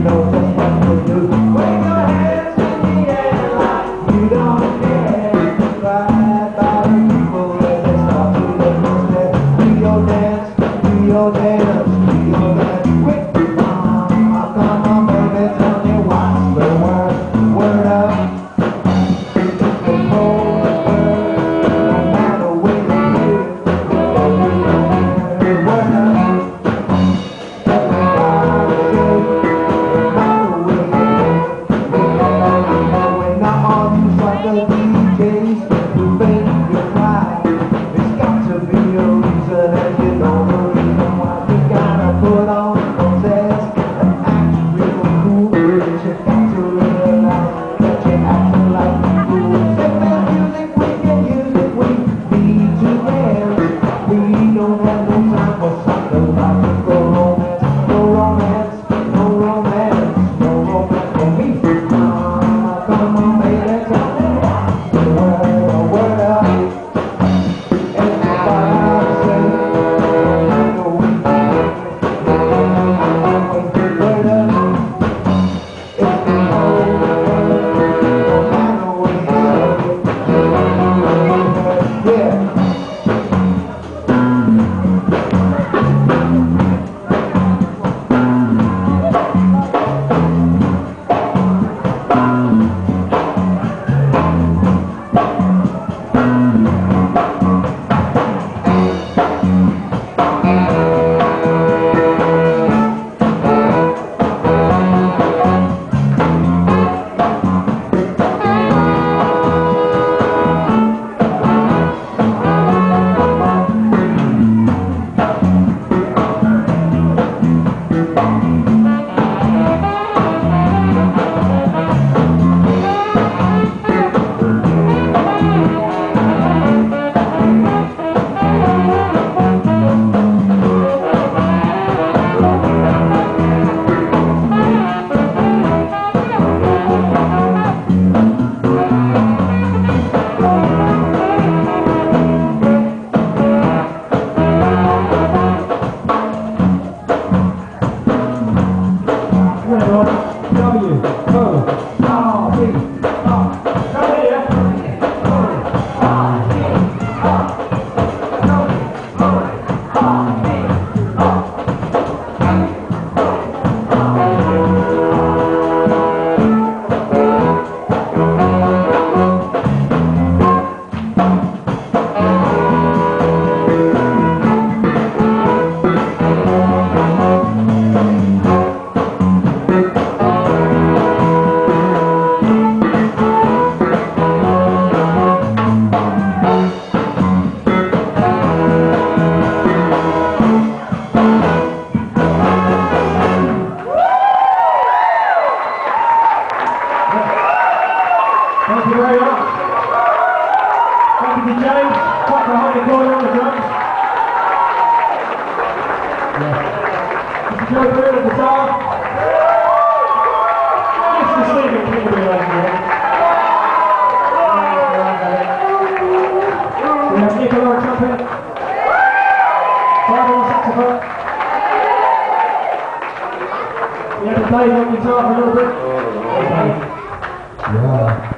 know. Thank you very much. Thank you to James, quite behind the corner on the drums. Yeah. Mr. Joe Brew on guitar. Mr. Stephen Kimberly over here. We have Nicola on trumpet. Simon on saxophone. We have Dave on guitar for a little bit. Oh, yeah.